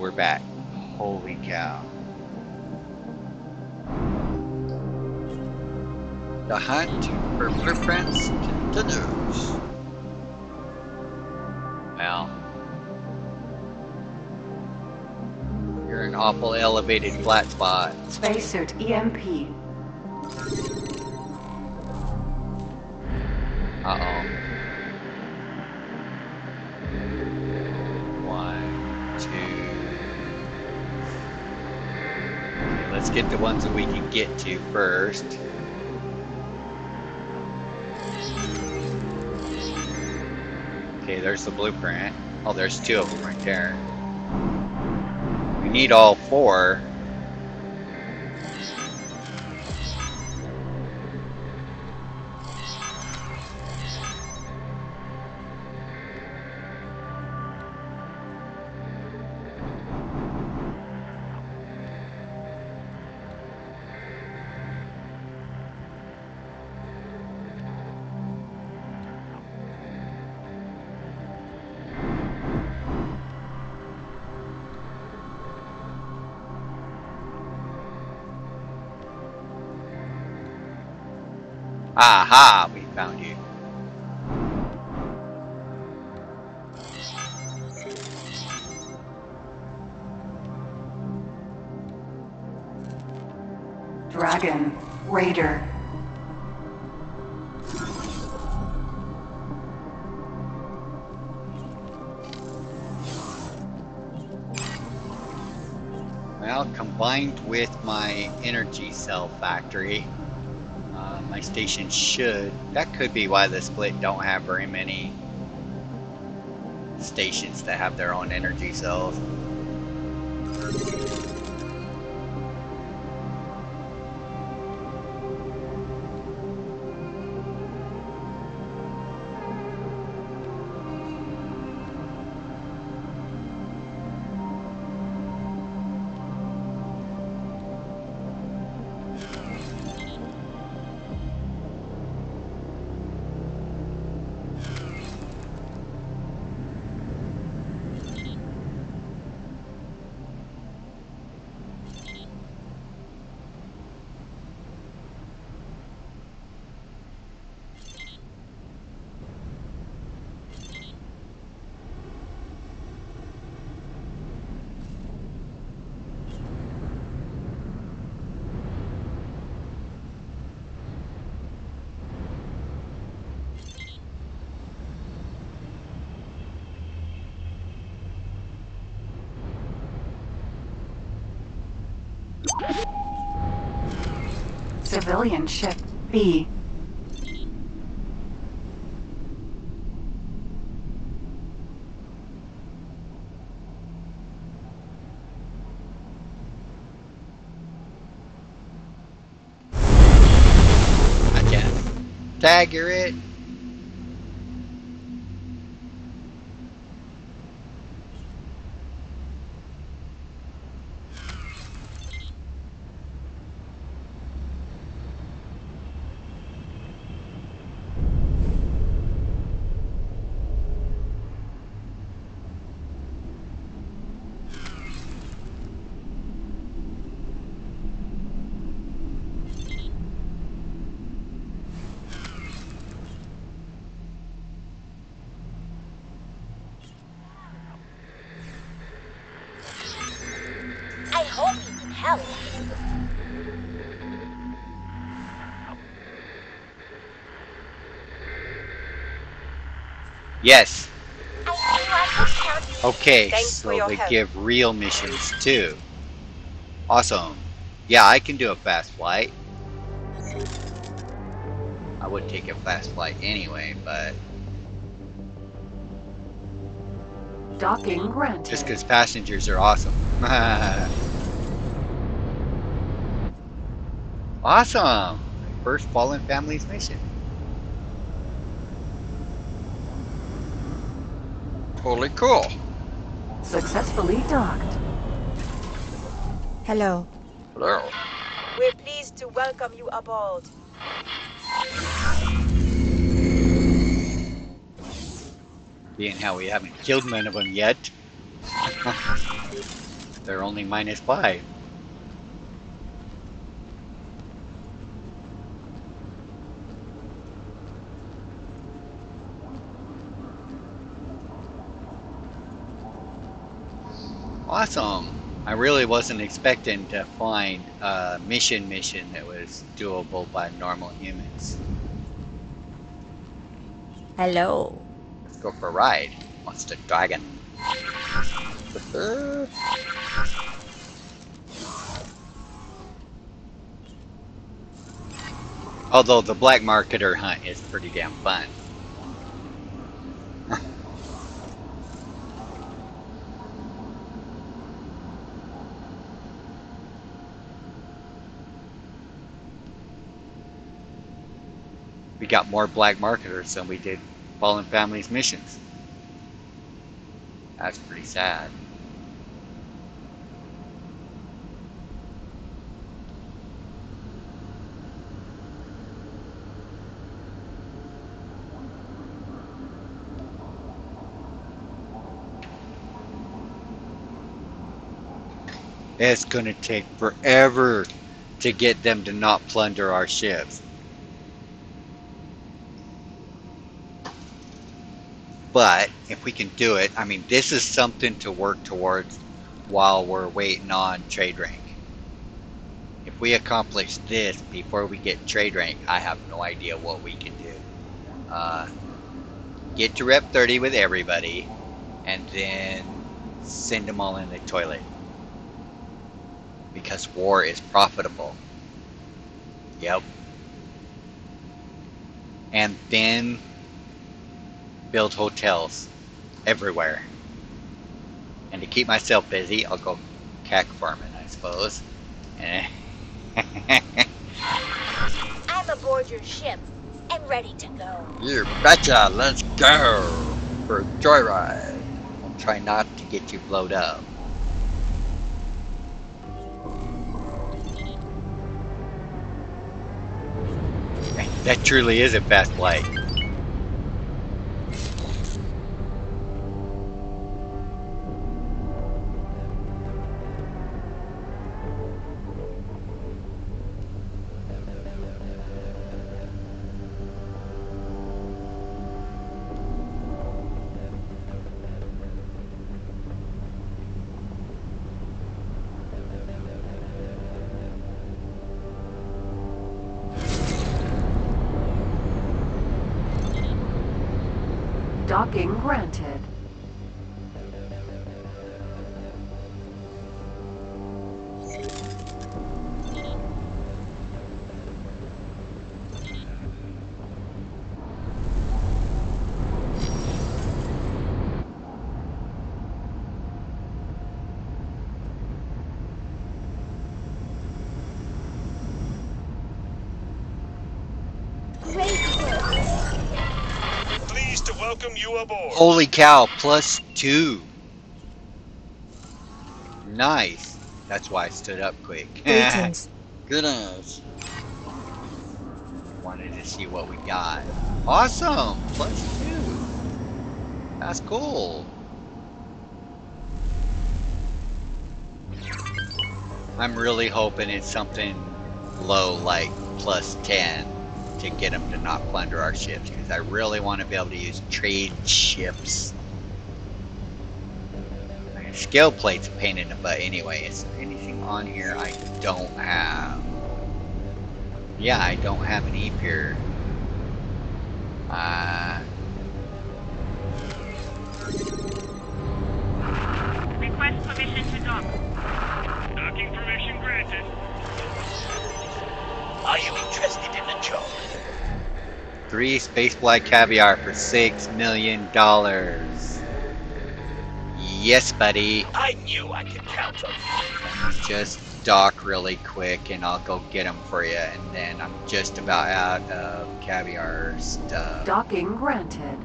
And we're back. Holy cow. The hunt for footprints continues. Well, you're an awful elevated flat spot. Spacesuit EMP. Uh-oh. Let's get the ones that we can get to first. Okay, there's the blueprint. Oh, there's two of them right there. We need all four. Factory, uh, my station should. That could be why the split don't have very many stations that have their own energy cells. Civilian ship B. I can't. Dagger it. I hope you can help. Yes. I knew I could count you. Okay, Thanks so they help. give real missions too. Awesome. Yeah, I can do a fast flight. I would take a fast flight anyway, but Docking granted. just because passengers are awesome. awesome! First Fallen Families mission. Totally cool. Successfully docked. Hello. Hello. We're pleased to welcome you aboard. Being how we haven't killed none of them yet. They're only minus five. Awesome. I really wasn't expecting to find a mission mission that was doable by normal humans. Hello. Let's go for a ride. Monster Dragon. Although the black marketer hunt is pretty damn fun. Got more black marketers than we did Fallen Families missions. That's pretty sad. It's gonna take forever to get them to not plunder our ships. But if we can do it, I mean, this is something to work towards while we're waiting on trade rank. If we accomplish this before we get trade rank, I have no idea what we can do. Uh, get to rep 30 with everybody, and then send them all in the toilet. Because war is profitable. Yep. And then build hotels everywhere. And to keep myself busy, I'll go Kha'ak farming, I suppose. Eh. I'm aboard your ship and ready to go. you betcha, let's go for a joyride. I'll try not to get you blowed up. That truly is a fast flight. Welcome you aboard. Holy cow, plus two. Nice. That's why I stood up quick. Greetings. Goodness. Wanted to see what we got. Awesome! Plus two. That's cool. I'm really hoping it's something low like plus 10 to get them to not plunder our ships because I really want to be able to use trade ships. Scale plate's a pain in the butt anyway. Is there anything on here I don't have? Yeah, I don't have an E-Pier. Uh, Request permission to dock. Docking permission granted. Are you interested in the job? three spacefly caviar for six million dollars. Yes, buddy. I knew I could count on you. Just dock really quick and I'll go get them for you. And then I'm just about out of caviar stuff. Docking granted.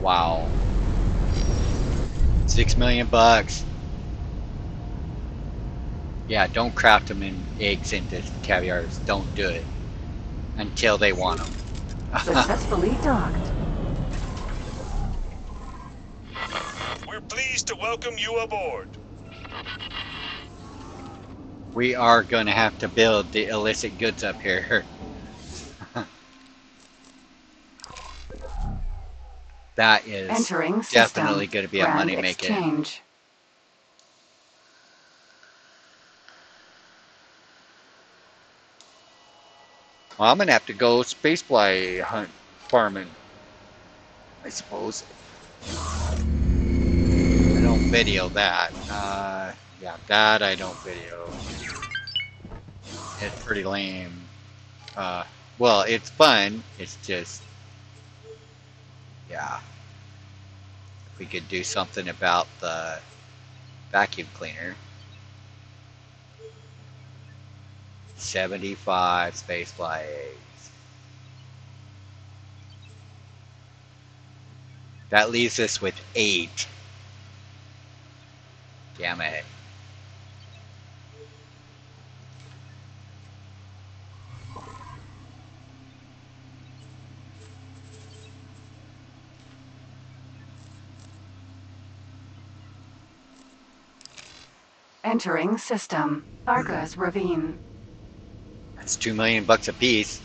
Wow. Six million bucks. Yeah, don't craft them in eggs into caviars. Don't do it. Until they want them. Successfully docked. We're pleased to welcome you aboard. We are going to have to build the illicit goods up here. that is Entering definitely going to be a money maker. exchange. Well, I'm gonna have to go spacefly hunt farming. I suppose. I don't video that. Uh, yeah, that I don't video. It's pretty lame. Uh, well, it's fun. It's just, yeah. If we could do something about the vacuum cleaner. 75 spacefly eggs. That leaves us with eight. Damn it. Entering system. Tharka's Ravine. That's two million bucks a piece.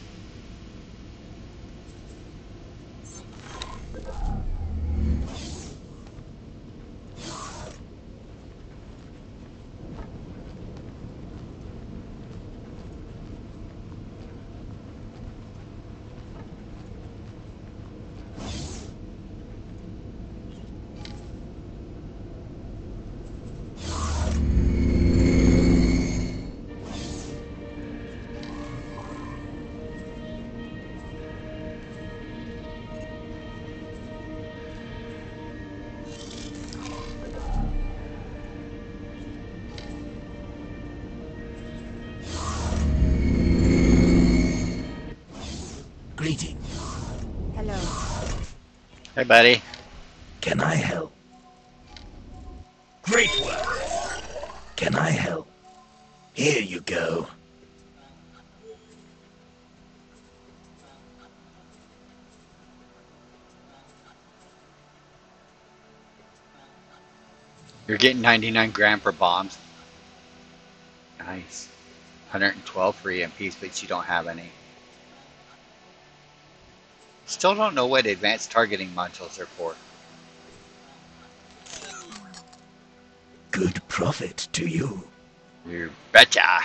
Buddy. Can I help? Great work. Can I help? Here you go. You're getting 99 grand for bombs. Nice. 112 for EMPs, but you don't have any. Still don't know what advanced targeting modules are for. Good profit to you. You betcha.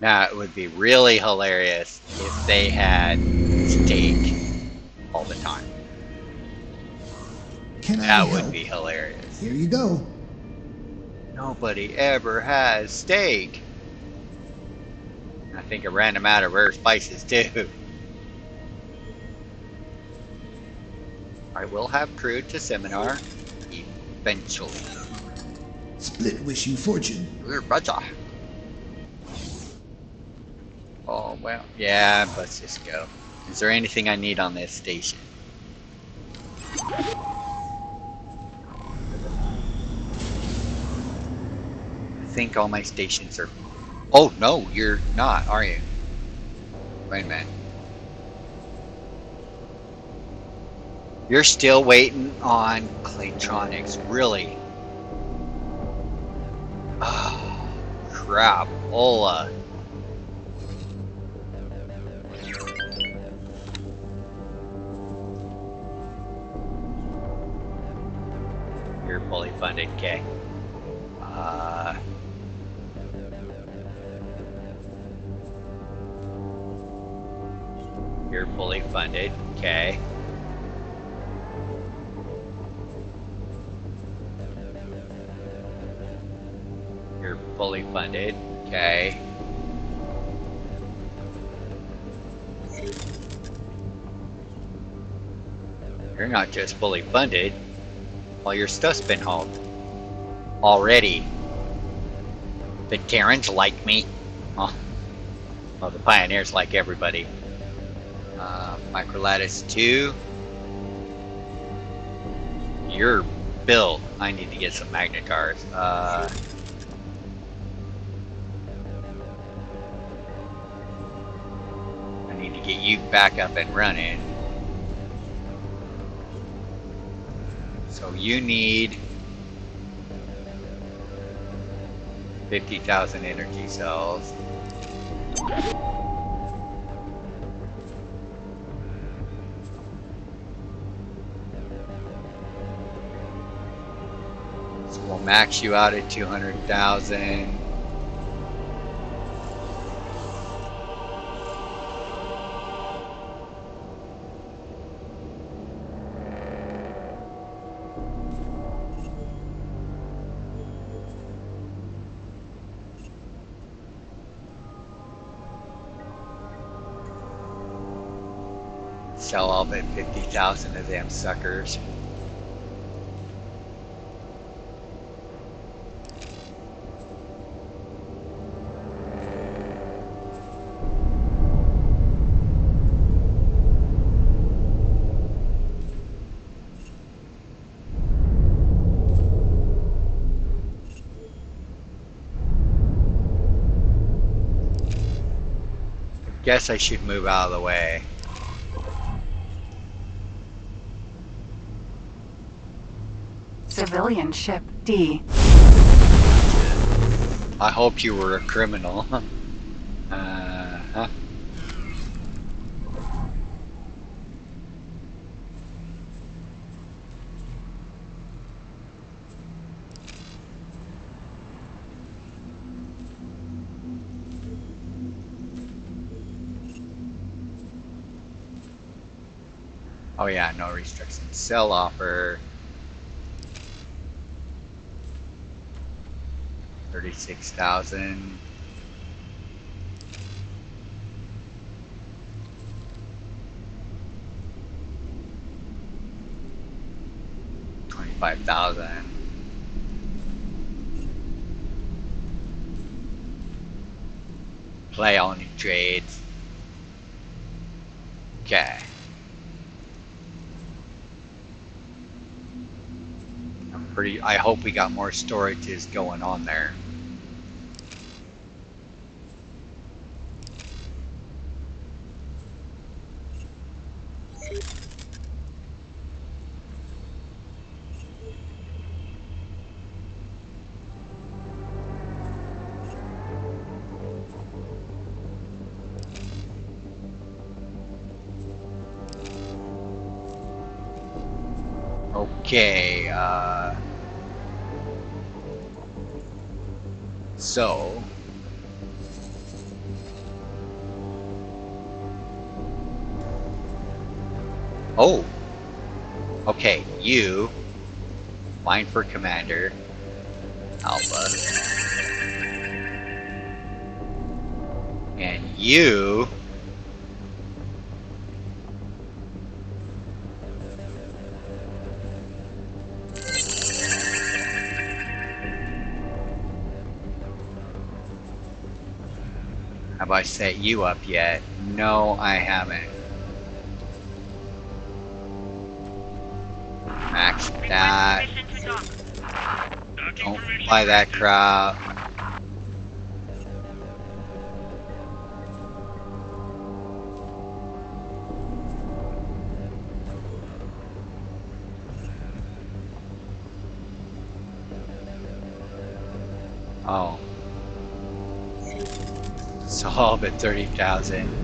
Now, it would be really hilarious if they had steak all the time. Can I That help? would be hilarious. Here you go. Nobody ever has steak. I think a random out of rare spices too. I will have crew to seminar eventually. Split wish you fortune. We're better. Oh well, yeah. Let's just go. Is there anything I need on this station? Think all my stations are. Oh no, you're not, are you? Wait a minute. You're still waiting on Claytronics, really? Oh, crap. Ola. You're fully funded, okay. Fully funded, okay. You're fully funded, okay. You're not just fully funded. Well, your stuff's been hauled. Already. The Terrans like me. Oh. Well, the Pioneers like everybody. Microlattice 2. You're built. I need to get some Magnetars. Uh, I need to get you back up and running. So you need 50,000 energy cells. Max you out at 200,000. Sell all but 50,000 of them suckers. Guess I should move out of the way. Civilian ship D. I hope you were a criminal. uh huh. Oh yeah, no restrictions. Sell offer. Thirty-six thousand. Twenty-five thousand. Play all new trades. Okay. I'm pretty. I hope we got more storages going on there. Okay, So... Oh! Okay, you... Fine for Commander. Alpha. And you... I set you up yet? No, I haven't. Max that. permission to dock. Docking Don't buy that crap. But 30,000.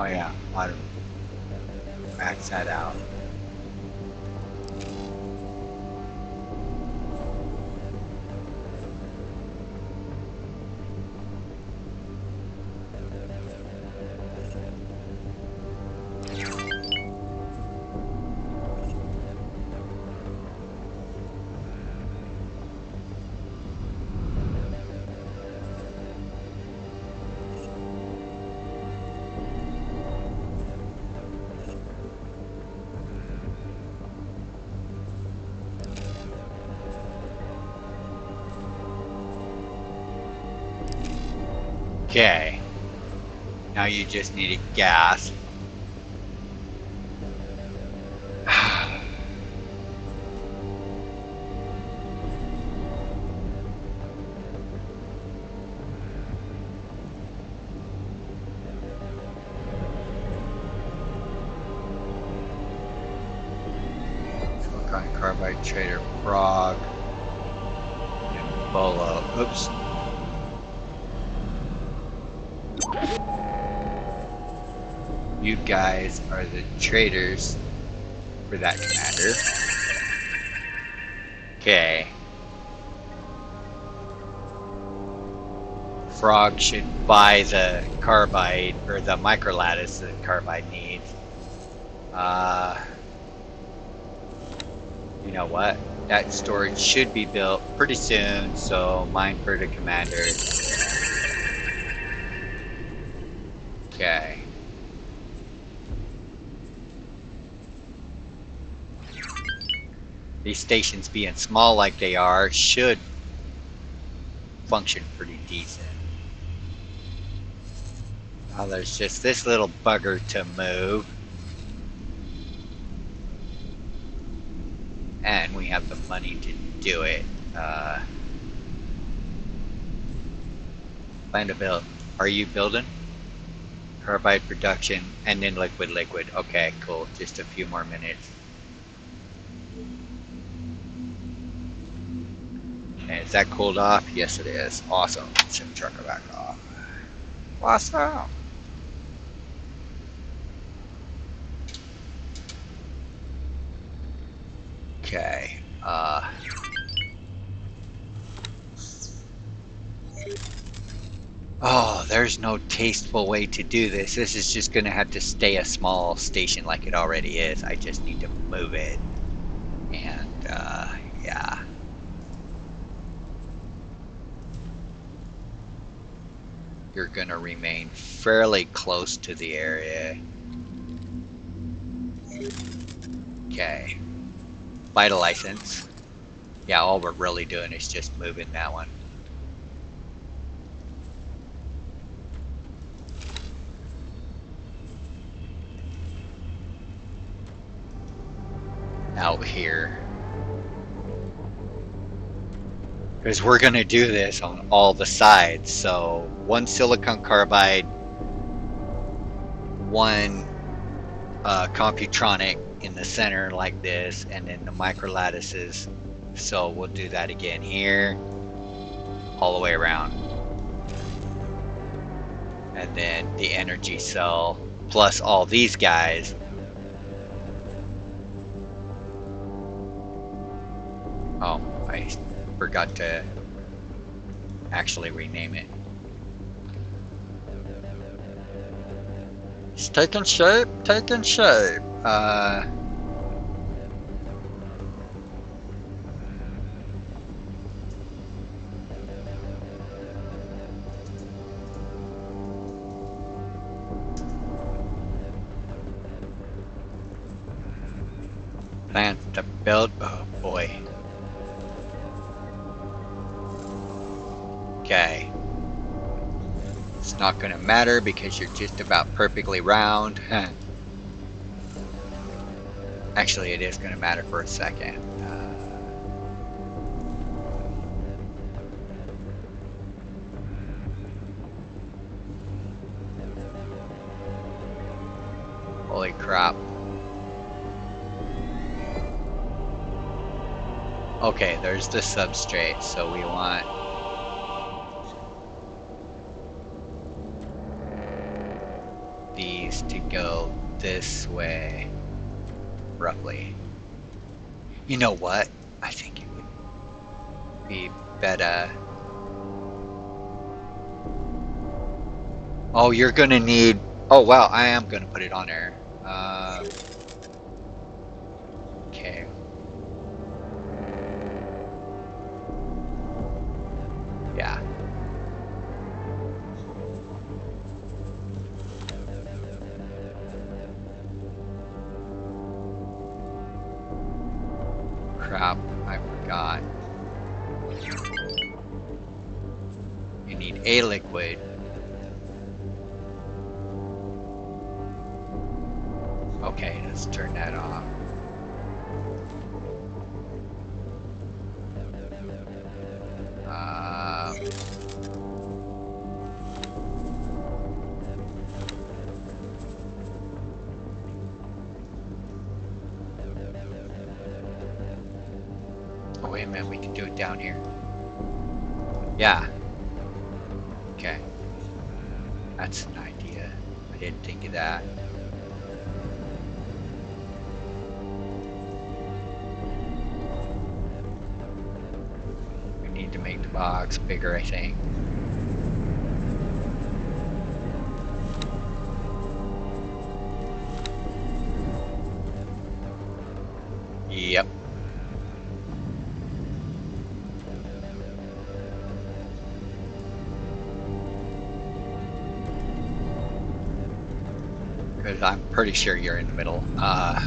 Oh yeah. Max that out. Okay. Now you just need a gas. Traders for that commander. Okay. Frog should buy the carbide or the microlattice that carbide needs. Uh, you know what? That storage should be built pretty soon, so mine for the commander. Okay. These stations being small like they are should function pretty decent. Now there's just this little bugger to move. And we have the money to do it. Uh, plan to build. Are you building? Carbide production and then liquid liquid. Okay, cool. Just a few more minutes. Okay, is that cooled off? Yes, it is. Awesome. Ship trucker back off. Awesome. Okay. Uh. Oh, there's no tasteful way to do this. This is just gonna have to stay a small station like it already is. I just need to move it. And, uh, yeah. You're gonna remain fairly close to the area. Okay. Vital license. Yeah, all we're really doing is just moving that one. out here. Because we're going to do this on all the sides. So one silicon carbide, one uh, Computronic in the center like this, and then the micro lattices. So we'll do that again here, all the way around. And then the energy cell, plus all these guys forgot to actually rename it. It's taking shape, taking shape. Uh, matter because you're just about perfectly round. Actually, it is going to matter for a second. Uh, holy crap. Okay, there's the substrate, so we want these to this way, roughly. You know what? I think it would be better. Oh, you're gonna need. Oh wow, I am gonna put it on there. Okay, let's turn that off. Um, oh wait a minute, we can do it down here. Yeah. Didn't think of that. We need to make the box bigger, I think. Pretty sure you're in the middle. Uh,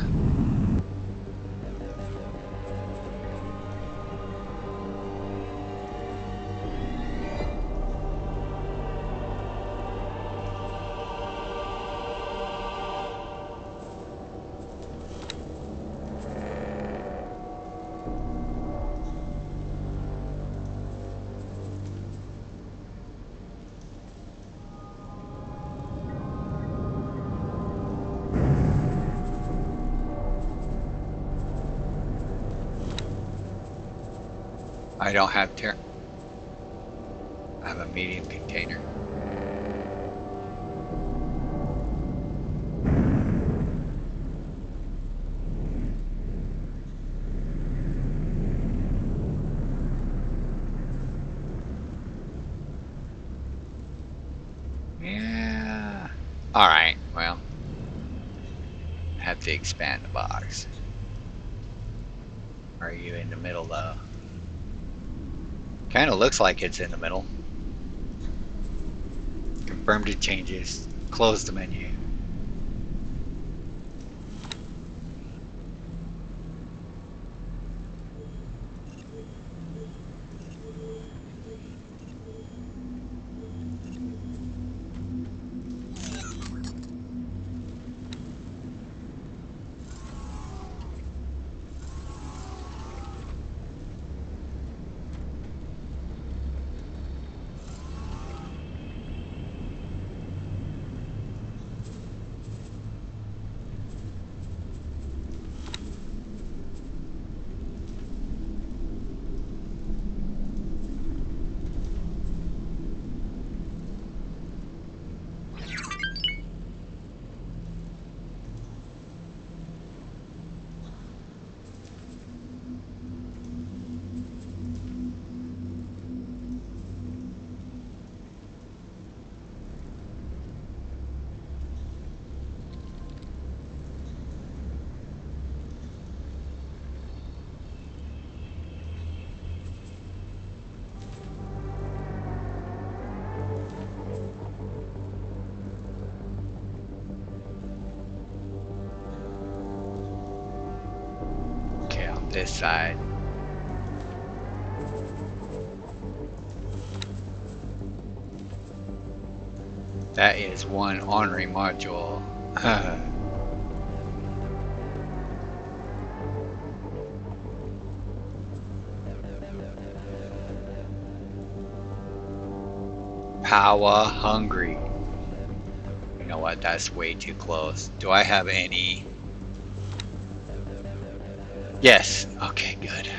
I don't have ter- I have a medium container. Yeah. All right. Well, have to expand the box. Are you in the middle though? Kind of looks like it's in the middle. Confirm the changes. Close the menu. One ornery module. Power hungry. You know what? That's way too close. Do I have any? Yes. Okay, good.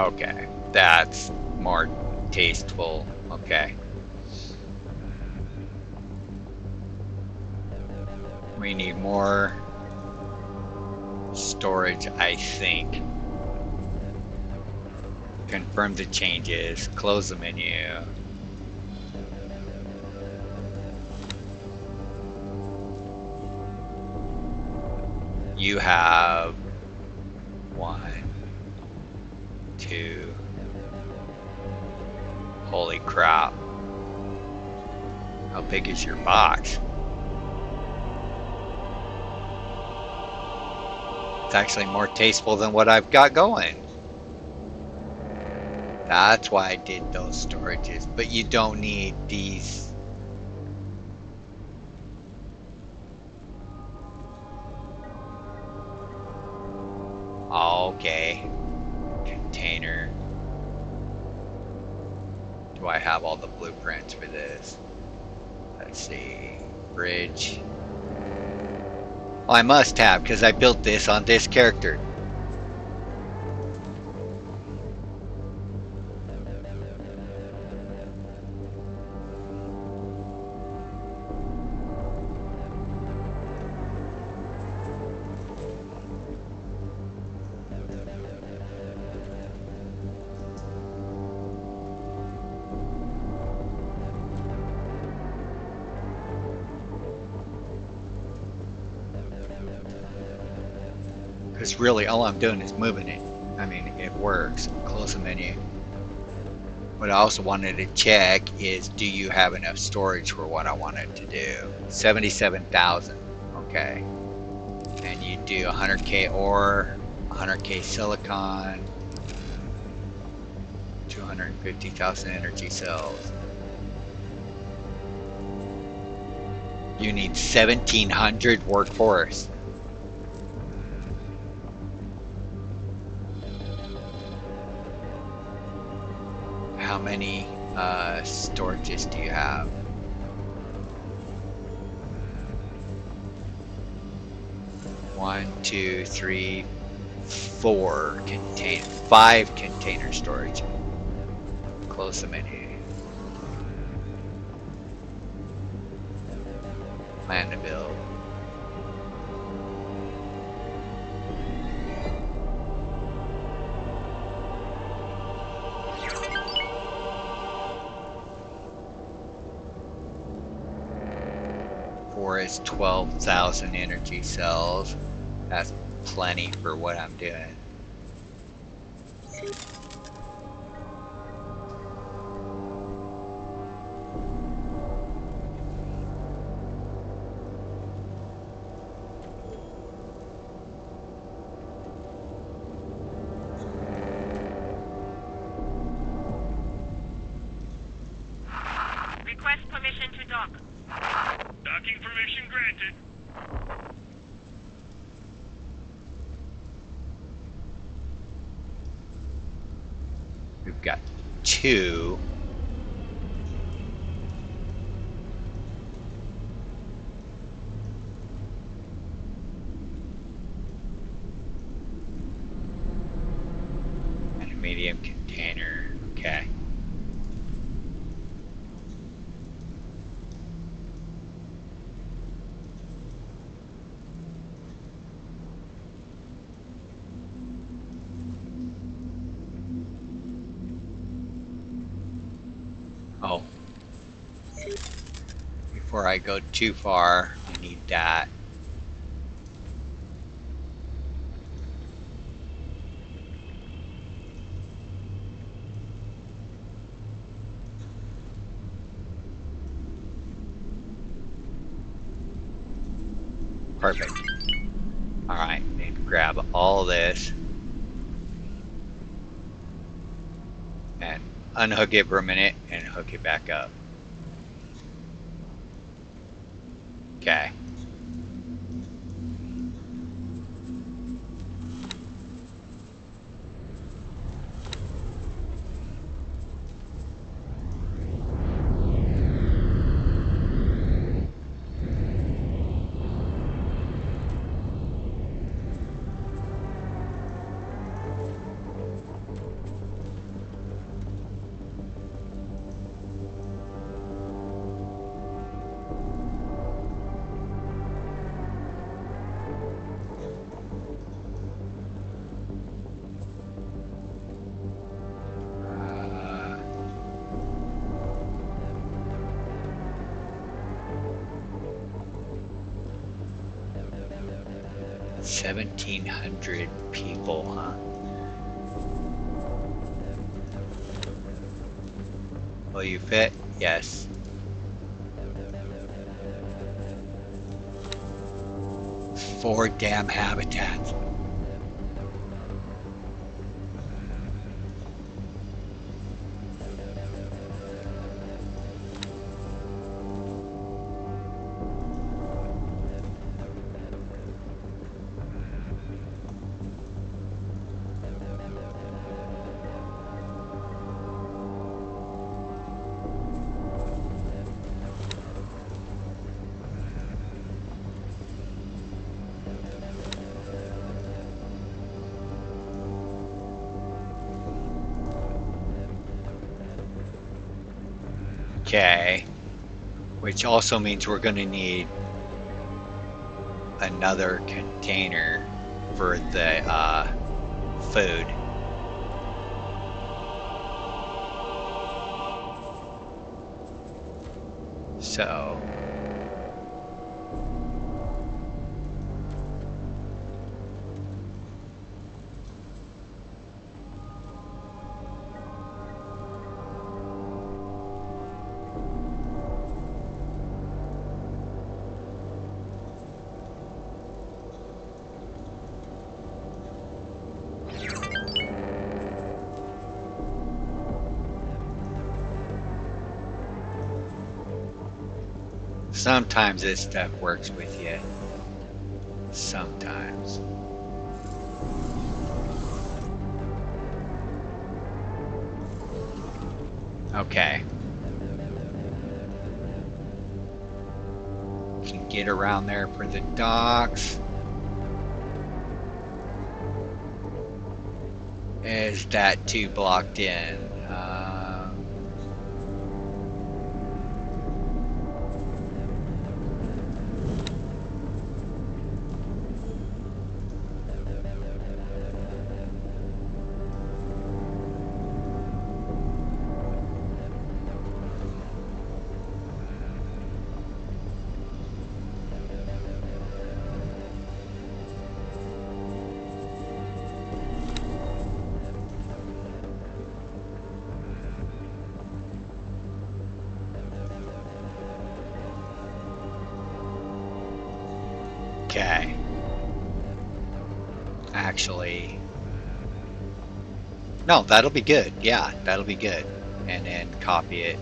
Okay, that's more tasteful. Okay. We need more storage, I think. Confirm the changes, close the menu. You have Holy crap. How big is your box? It's actually more tasteful than what I've got going. That's why I did those storages, but you don't need these. Blueprints for this? Let's see. Bridge. Uh, well, I must have, because I built this on this character. Because really, all I'm doing is moving it. I mean, it works. Close the menu. What I also wanted to check is, do you have enough storage for what I wanted to do? 77,000. Okay. And you do 100k ore, 100k silicon, 250,000 energy cells. You need 1,700 workforce. Uh, storages do you have? One, two, three, four contain five container storage. Close the menu. Plan to build. Is 12,000 energy cells. That's plenty for what I'm doing. Request permission to dock. Docking permission granted. We've got two. And a medium container. Okay. Oh. Before I go too far, I need that. Perfect. Alright, grab all this. And unhook it for a minute and hook it back up. Okay. Four damn habitats. Okay. Which also means we're going to need another container for the uh, food. Sometimes this stuff works with you. Sometimes. Okay. Can get around there for the docks. Is that too blocked in? Okay. Actually. No, that'll be good. Yeah, that'll be good. And then copy it.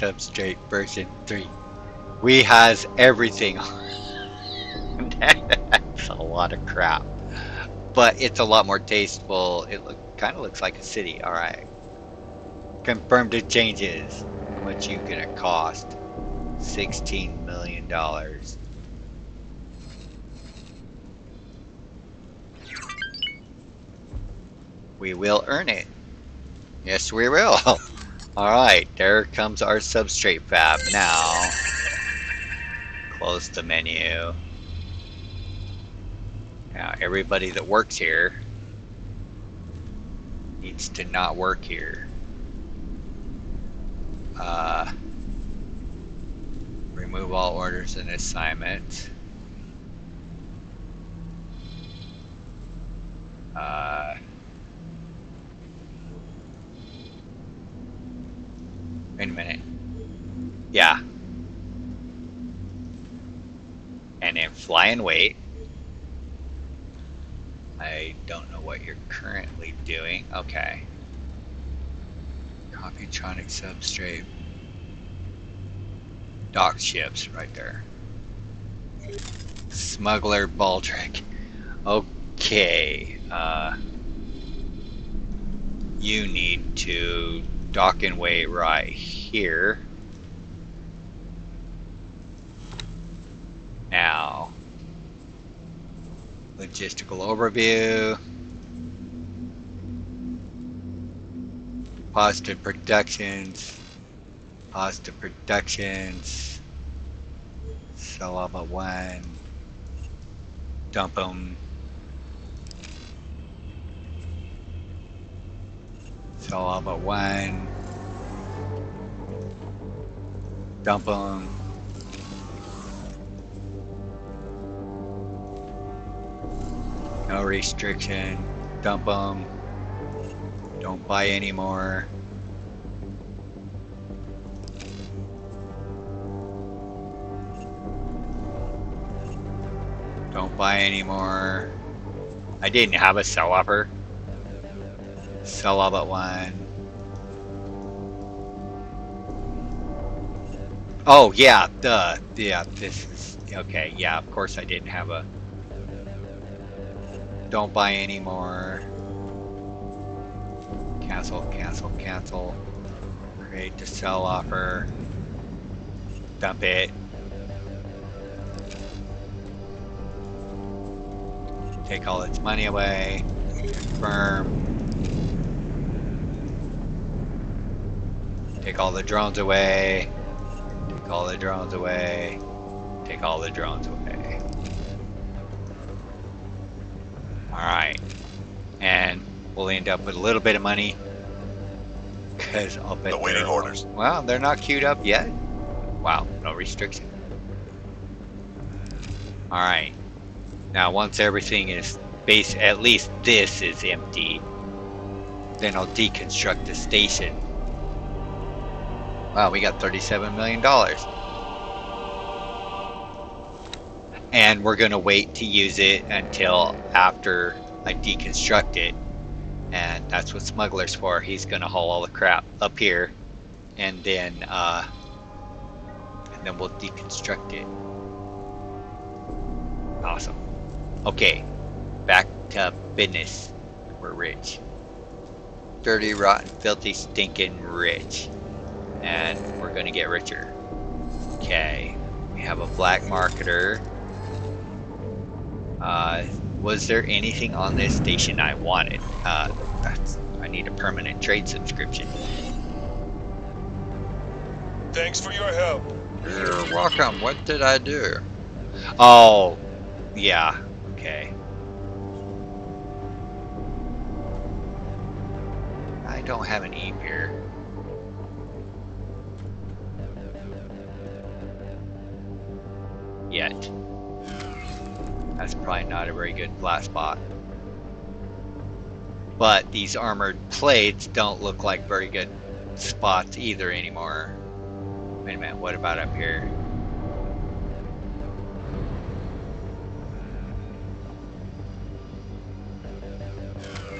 Substrate version 3 we has everything that's a lot of crap. But it's a lot more tasteful. It look kind of looks like a city. All right confirm the changes. How much you gonna cost? 16 million dollars. We will earn it. Yes we will Alright, there comes our substrate fab now. Close the menu. Now everybody that works here needs to not work here. Uh, remove all orders and assignments. Uh, Wait a minute. Yeah. And then fly and wait. I don't know what you're currently doing. Okay. Computronic substrate. Dock ships right there. Smuggler Baldric. Okay. Uh, you need to dock and wait right here. Now, Logistical overview. Positive productions. Positive productions. But one. Dump them. But one. Dump them. No restriction. Dump them. Don't buy anymore. Don't buy anymore. I didn't have a sell offer. Sell all but one. Oh yeah, the yeah, this is okay, yeah, of course I didn't have a don't buy anymore. Cancel, cancel, cancel. Create to sell offer. Dump it. Take all its money away. Confirm. Take all the drones away. Take all the drones away. Take all the drones away. Alright. And we'll end up with a little bit of money. Because I'll bet. Awaiting they're- orders. Well, they're not queued up yet. Wow, no restriction. Alright. Now, once everything is base, at least this is empty, then I'll deconstruct the station. Wow, we got $37 million. And we're going to wait to use it until after I deconstruct it. And that's what Smuggler's for. He's going to haul all the crap up here. And then, uh, and then we'll deconstruct it. Awesome. Okay, back to business. We're rich. Dirty, rotten, filthy, stinking rich. And we're gonna get richer. Okay, we have a black marketer. Uh, was there anything on this station I wanted? Uh, that's, I need a permanent trade subscription. Thanks for your help. You're welcome. What did I do? Oh, yeah. Okay. I don't have an E here. Yet. That's probably not a very good flat spot. But these armored plates don't look like very good spots either anymore. Wait a minute, what about up here?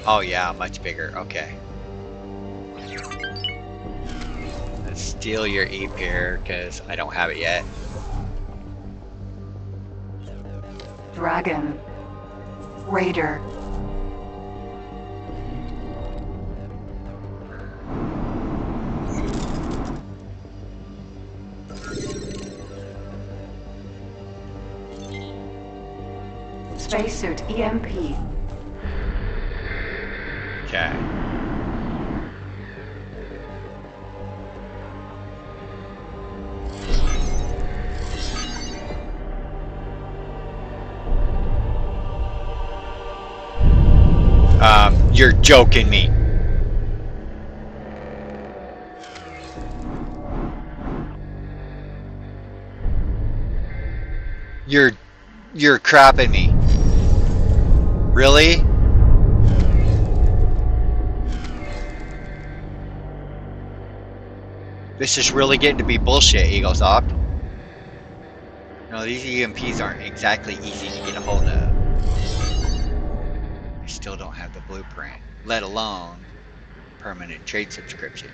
Oh yeah, much bigger, okay. Let's steal your here, because I don't have it yet. Dragon. Raider. Spacesuit EMP. Okay. You're joking me. You're, you're crapping me. Really? This is really getting to be bullshit, Egosoft. No, these EMPs aren't exactly easy to get a hold of. Blueprint, let alone permanent trade subscription.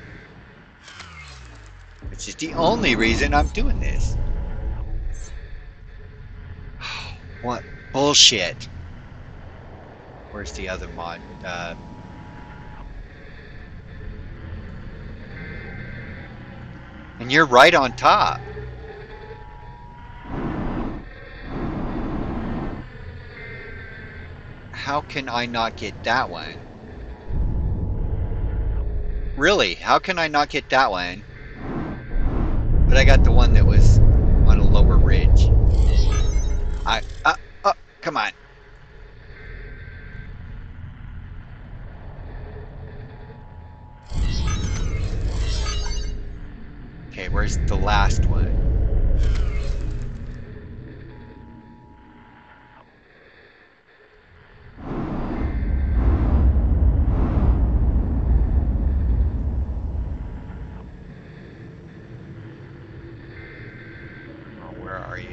Which is the only reason I'm doing this. What bullshit. Where's the other mod? Uh, and you're right on top. How can I not get that one? Really, how can I not get that one? But I got the one that was on a lower ridge. I, uh, uh, come on. Okay, where's the last one? Oh, where are you?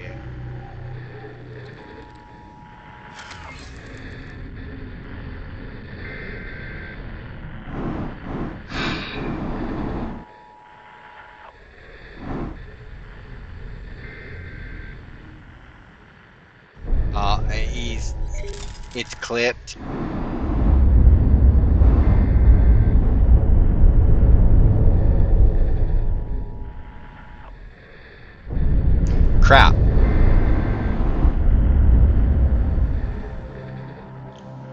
Uh, he's, it's clipped. Crap.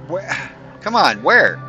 Where? Come on, where?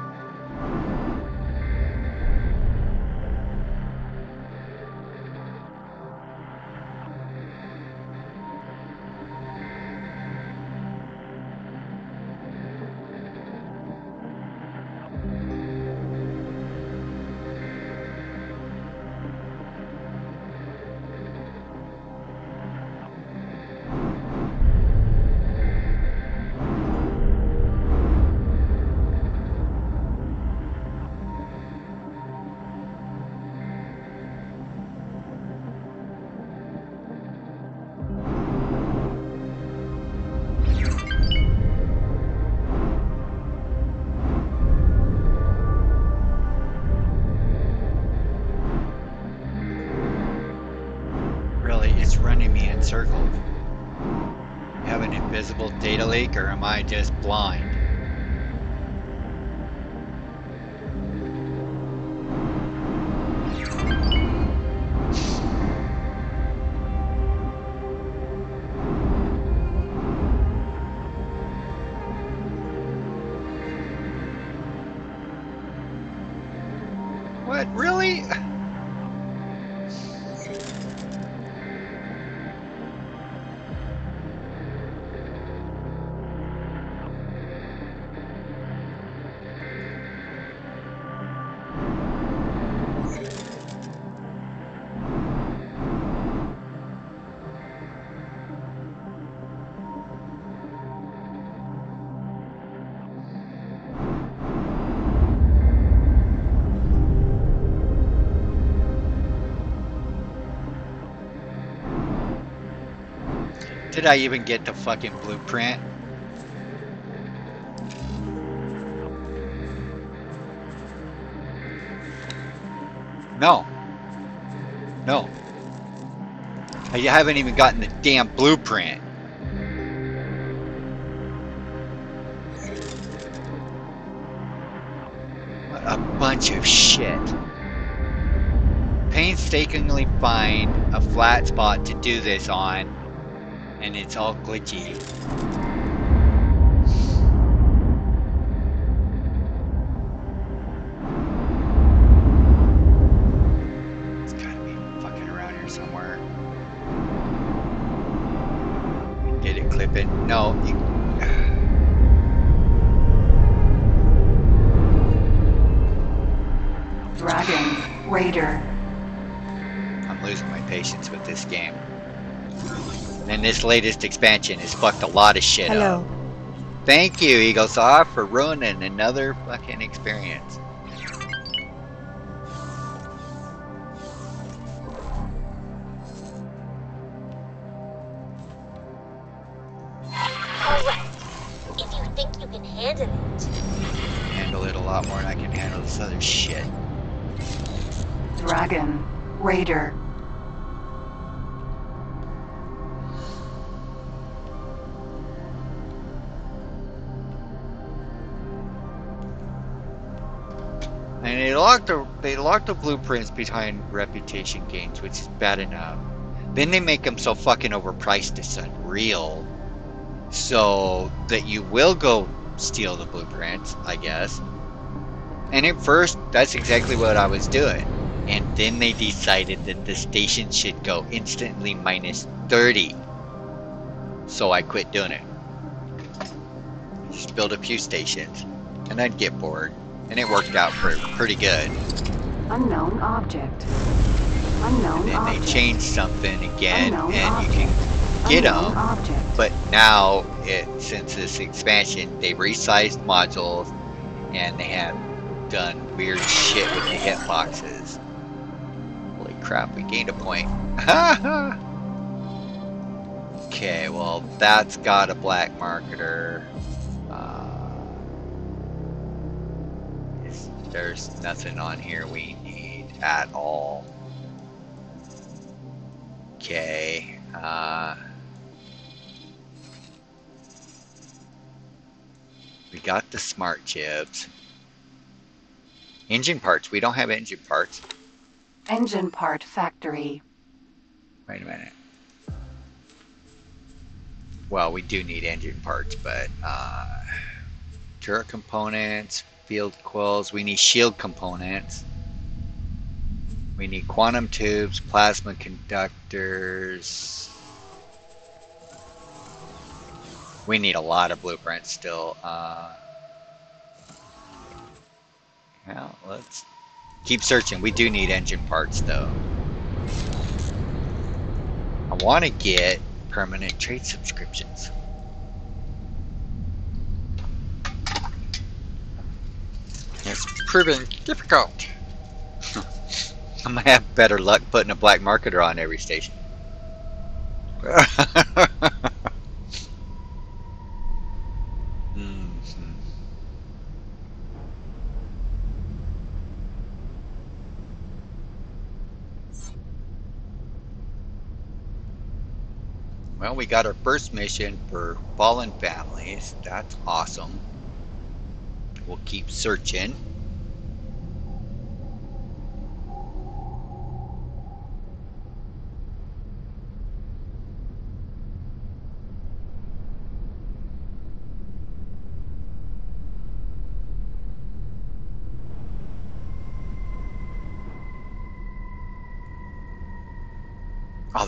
Circles. Have an invisible data leak, or am I just blind? I even get the fucking blueprint? No. No. I haven't even gotten the damn blueprint. What a bunch of shit. Painstakingly find a flat spot to do this on, and it's all glitchy. It's gotta be fucking around here somewhere. Did it clip it? No. You... Dragon. Raider. I'm losing my patience with this game. And this latest expansion has fucked a lot of shit Hello. up. Thank you, Egosoft, for ruining another fucking experience. Blueprints behind reputation gains, which is bad enough. Then they make them so fucking overpriced it's unreal, so that you will go steal the blueprints, I guess. And at first, that's exactly what I was doing. And then they decided that the station should go instantly minus 30. So I quit doing it. Just build a few stations. And I'd get bored. And it worked out pre- pretty good. Unknown object. Unknown And then object. they changed something again, Unknown and you can get Unknown them. object. But now, it, since this expansion, they resized modules and they have done weird shit with the hitboxes. Holy crap, we gained a point. okay, well, that's got a black marketer. Uh, there's nothing on here we at all. Okay. Uh, We got the smart chips. Engine parts. We don't have engine parts. Engine part factory. Wait a minute. Well, we do need engine parts, but uh, turret components, field coils. We need shield components. We need quantum tubes, plasma conductors. We need a lot of blueprints still. Uh, let's keep searching. We do need engine parts though. I want to get permanent trade subscriptions. It's proving difficult. I'm gonna have better luck putting a black marketer on every station. Well, we got our first mission for fallen families. That's awesome. We'll keep searching.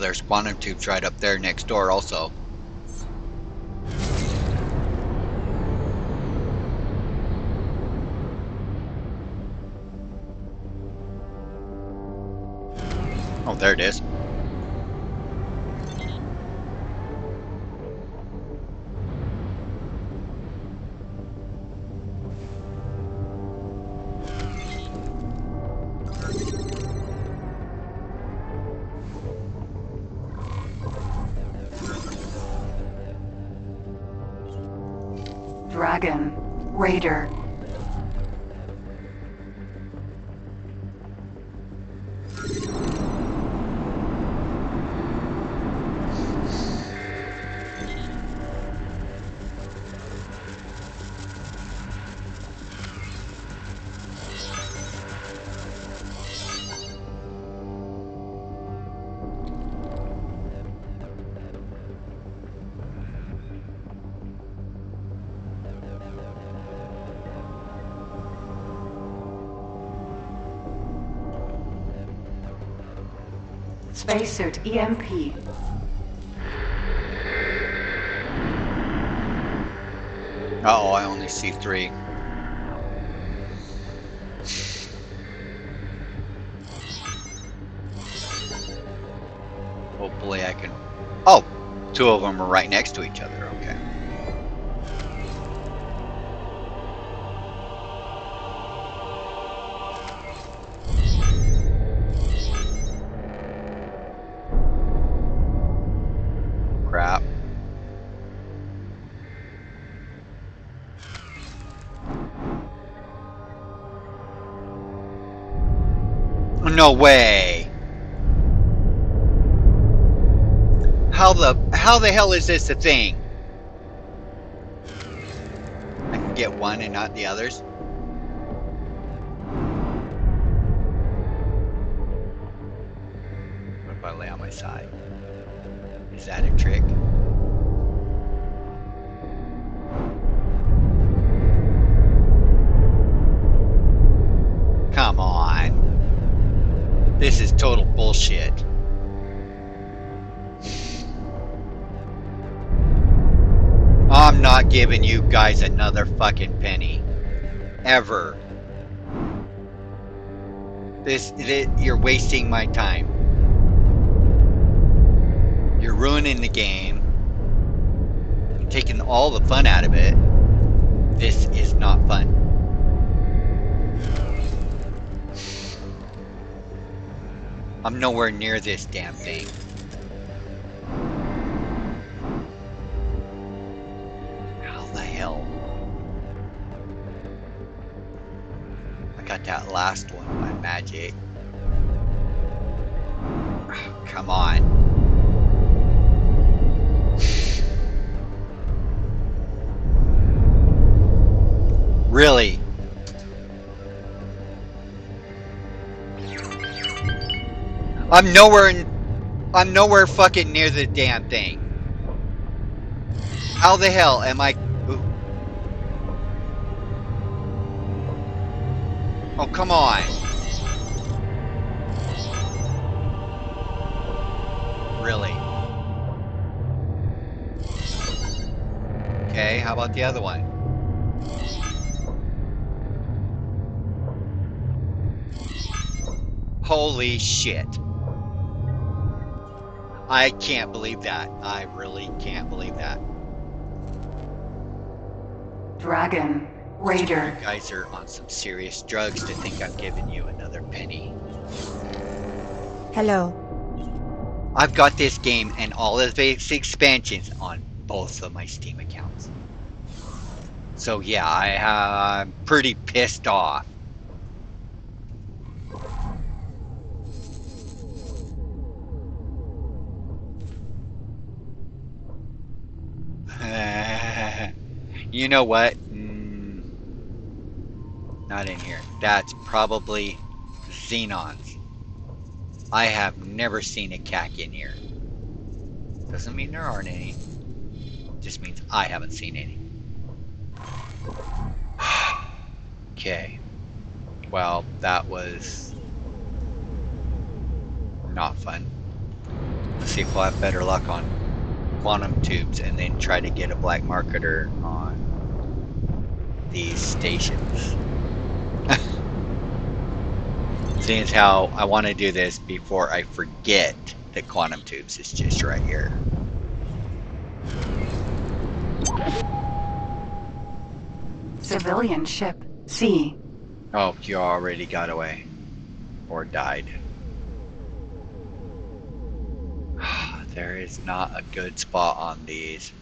There's quantum tubes right up there next door also. Oh, there it is. Dragon. Raider. Spacesuit EMP. Oh, I only see three. Hopefully I can... Oh! Two of them are right next to each other, no way. How the how the hell is this a thing? I can get one and not the others. What if I lay on my side? Is that a trick? Come on. This is total bullshit. I'm not giving you guys another fucking penny. Ever. This, it, you're wasting my time. You're ruining the game. You're taking all the fun out of it. This is not fun. I'm nowhere near this damn thing. How the hell? I got that last one by magic. Come on. Really? I'm nowhere in, I'm nowhere fucking near the damn thing. How the hell am I? Ooh. Oh, come on. Really? Okay, how about the other one? Holy shit. I can't believe that. I really can't believe that. Dragon. Raider. You guys are on some serious drugs to think I'm giving you another penny. Hello. I've got this game and all of its expansions on both of my Steam accounts. So yeah, I, I'm pretty pissed off. You know what? Mm, not in here. That's probably Xenons. I have never seen a Kha'ak in here. Doesn't mean there aren't any. Just means I haven't seen any. okay. Well, that was not fun. Let's see if we'll have better luck on quantum tubes and then try to get a black marketer on these stations. Seeing as how I want to do this before I forget that quantum tubes is just right here. Civilian ship. C. Oh, you already got away. Or died. There is not a good spot on these.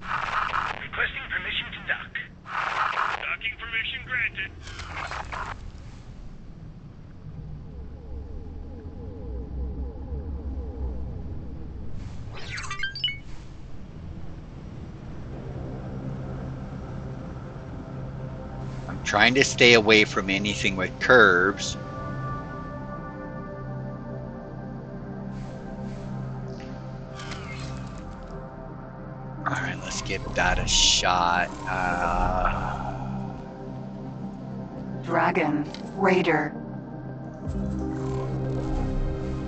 Requesting permission to dock. Docking permission granted. Trying to stay away from anything with curves. Alright, let's give that a shot. Uh, Dragon. Raider.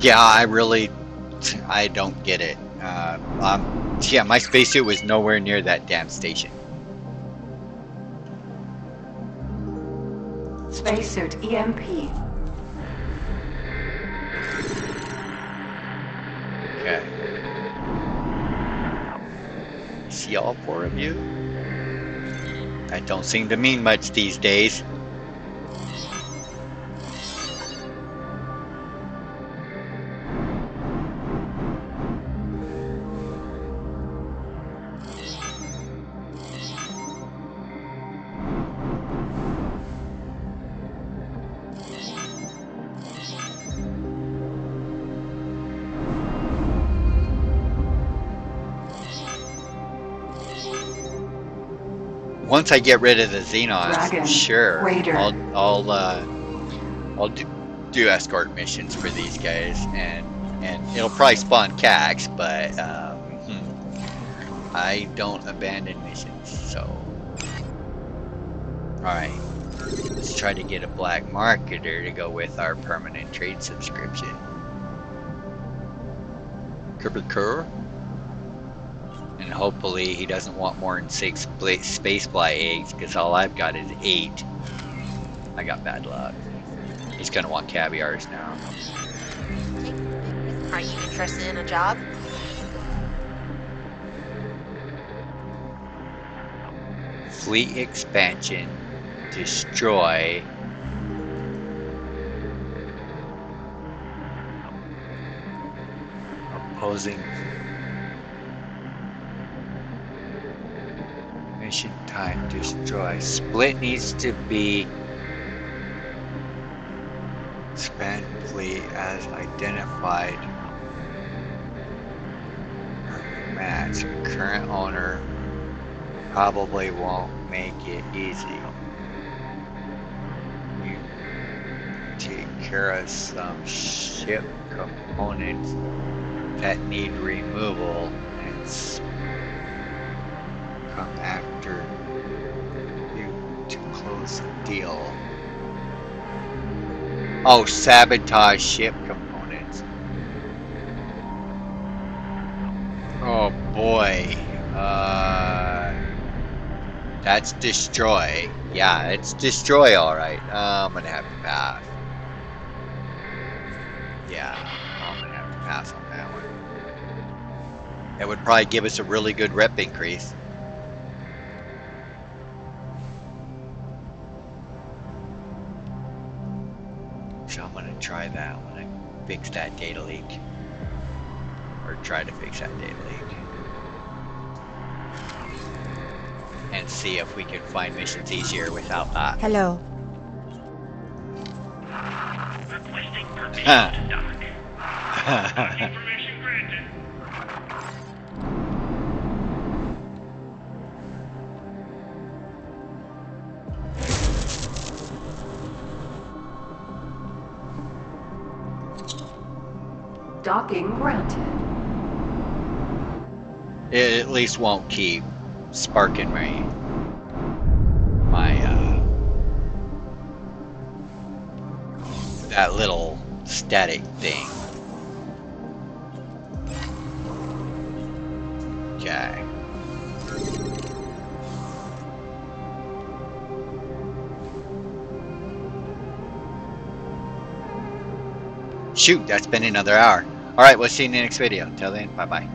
yeah, I really, I don't get it. Uh, um, yeah, my spacesuit was nowhere near that damn station. Spacesuit EMP. Okay. See all four of you? That don't seem to mean much these days. Once I get rid of the Xenons, Dragon, sure, Raider. I'll I'll uh, I'll do, do escort missions for these guys, and and it'll probably spawn Kha'aks, but um, hmm, I don't abandon missions, so Alright. Let's try to get a black marketer to go with our permanent trade subscription. Kerr. And hopefully he doesn't want more than six spacefly eggs, because all I've got is eight. I got bad luck. He's gonna want caviars now. Are you interested in a job? Fleet expansion. Destroy. Opposing. Mission time. Destroy. Split needs to be. Expand fleet as identified. Match. Current owner probably won't make it easy. You take care of some ship components that need removal and come after you to close the deal. Oh, sabotage ship components. Oh boy. Uh, that's destroy. Yeah, it's destroy, alright. Uh, I'm gonna have to pass. Yeah, I'm gonna have to pass on that one. It would probably give us a really good rep increase. Fix that data leak. Or try to fix that data leak. and see if we can find missions easier without that. Hello. Requesting permission Docking granted. it at least won't keep sparking my my uh that little static thing. Okay. Shoot, that's been another hour. Alright, we'll see you in the next video. Till then, bye bye.